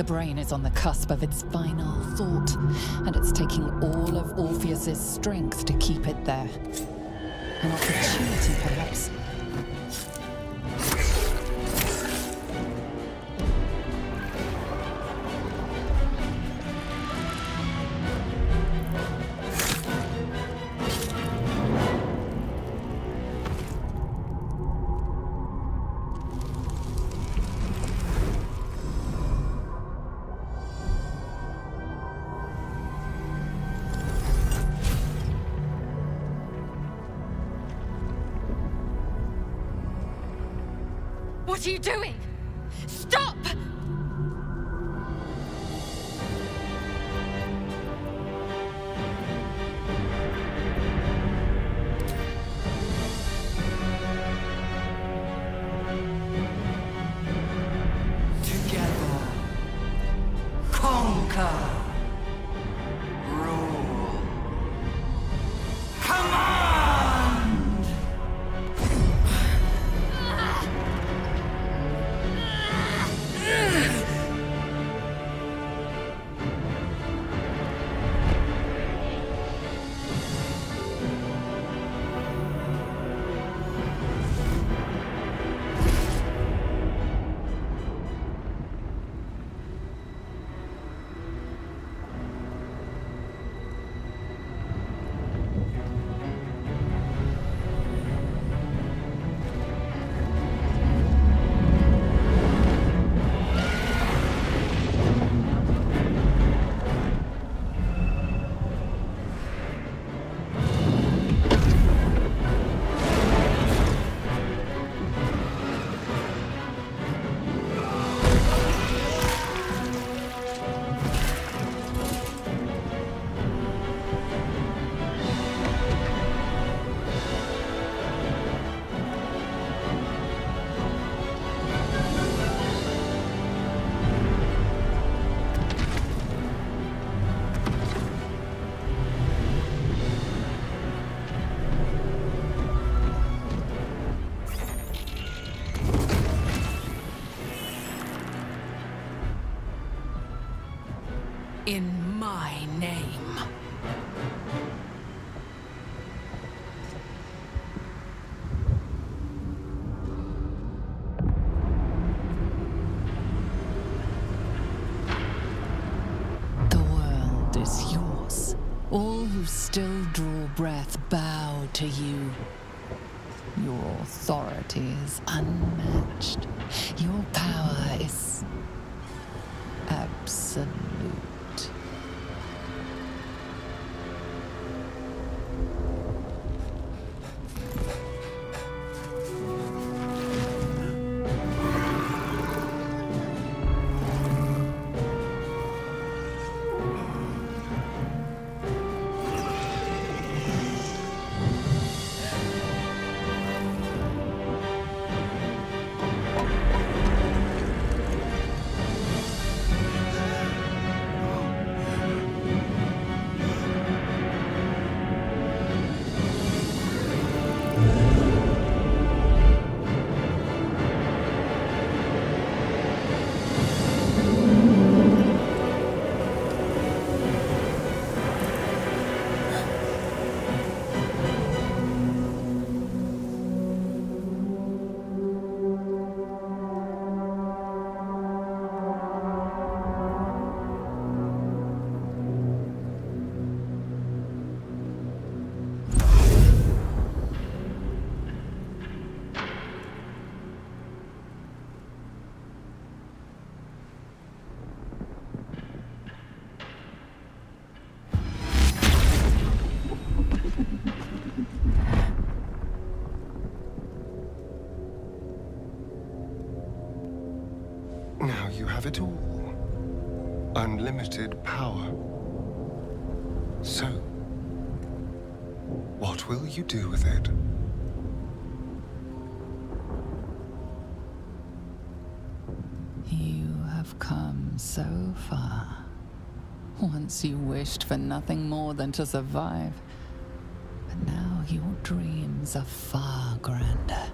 The brain is on the cusp of its final thought, and it's taking all of Orpheus's strength to keep it there. An opportunity, perhaps. What are you doing? Stop! In my name. The world is yours. All who still draw breath bow to you. Your authority is unmatched. Your power is absolute. Have it all. Unlimited power. So, what will you do with it? You have come so far. Once you wished for nothing more than to survive. But now your dreams are far grander.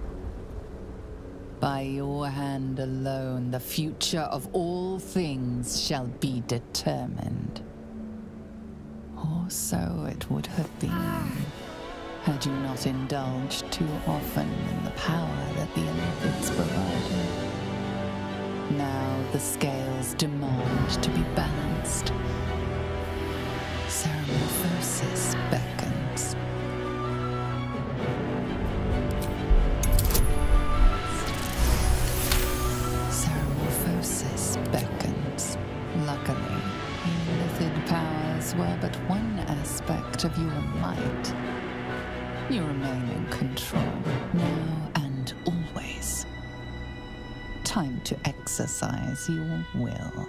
By your hand alone, the future of all things shall be determined. Or so it would have been, had you not indulged too often in the power that the Olympics provided. Now the scales demand to be balanced. Your will.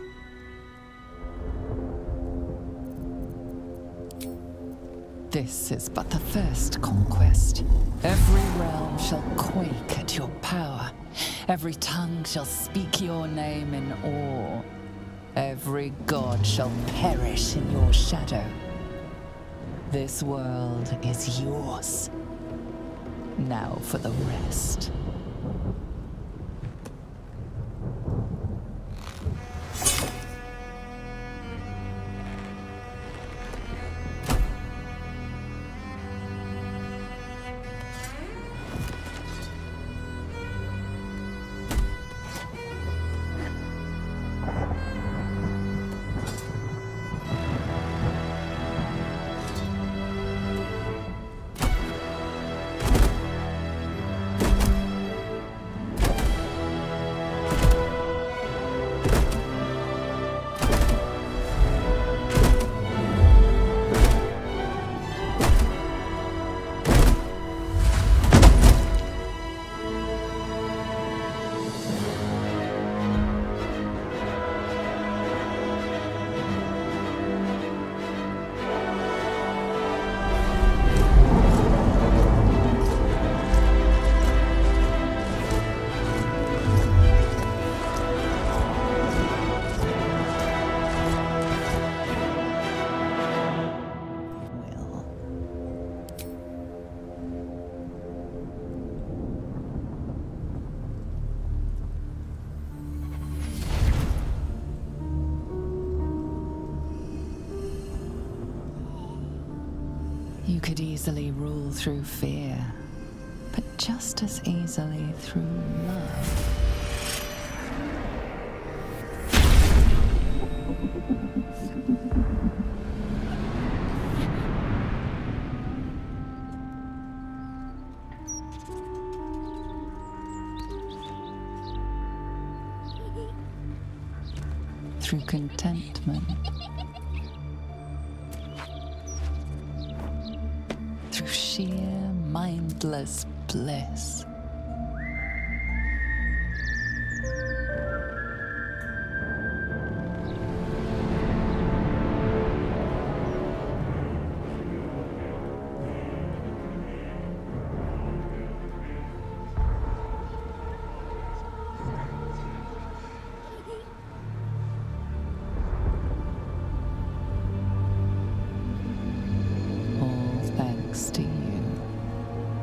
This is but the first conquest. Every realm shall quake at your power. Every tongue shall speak your name in awe. Every god shall perish in your shadow. This world is yours. Now for the rest. Will. Could easily rule through fear, but just as easily through love. Through contentment. Mindless bliss.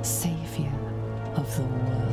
Savior of the world.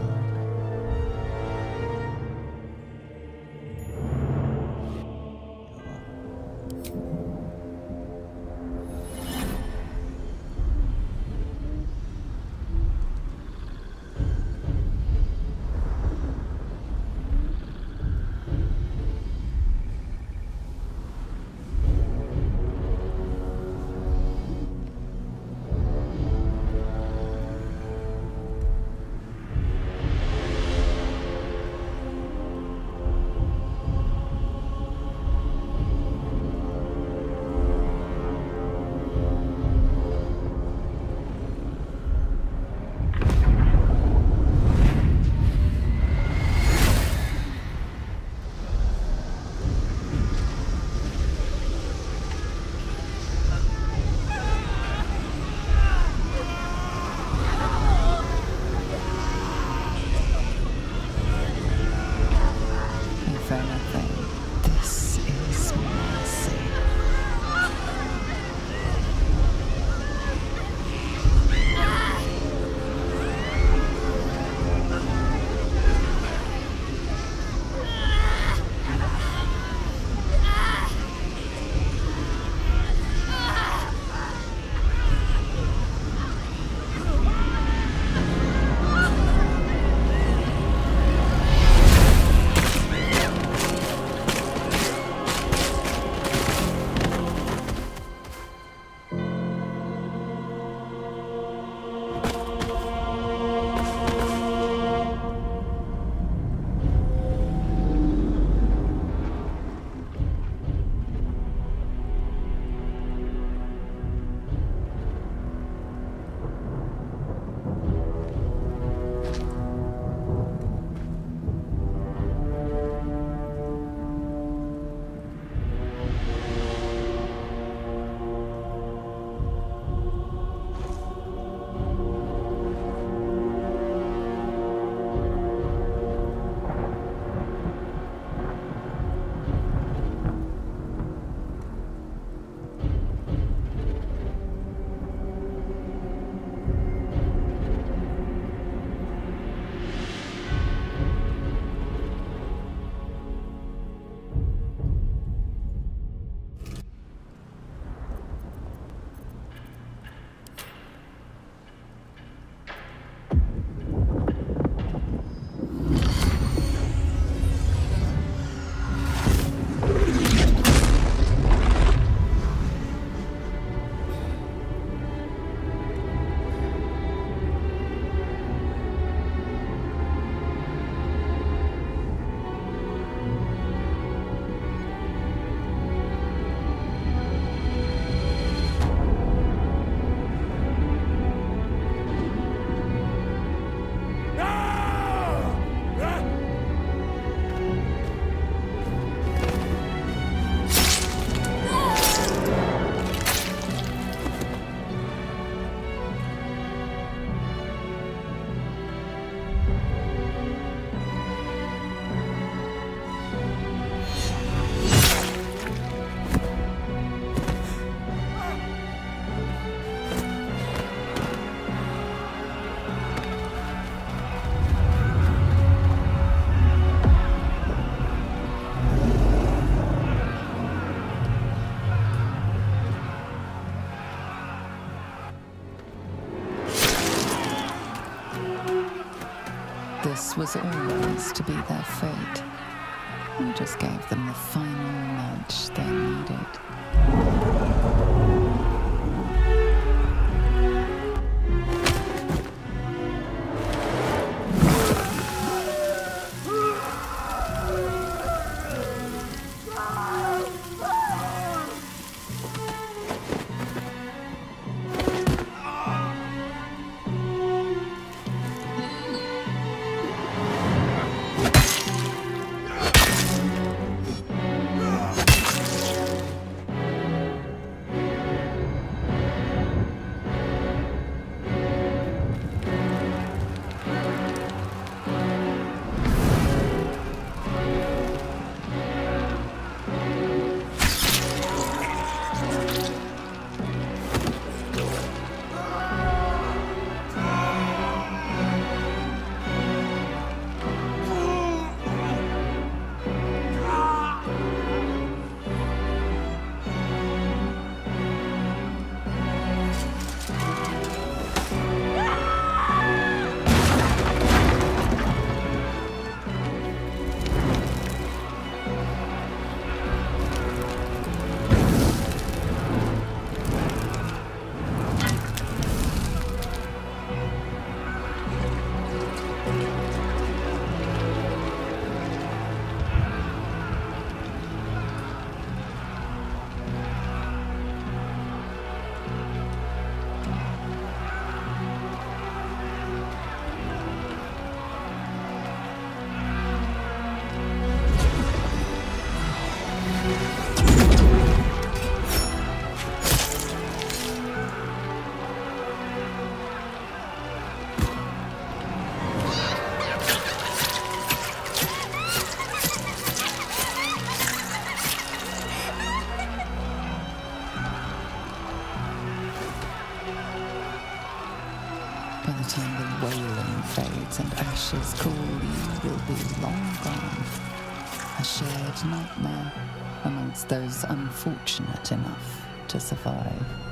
Was always to be their fate. We just gave them the final nudge they needed. By the time the wailing fades and ashes cool, you will be long gone. A shared nightmare amongst those unfortunate enough to survive.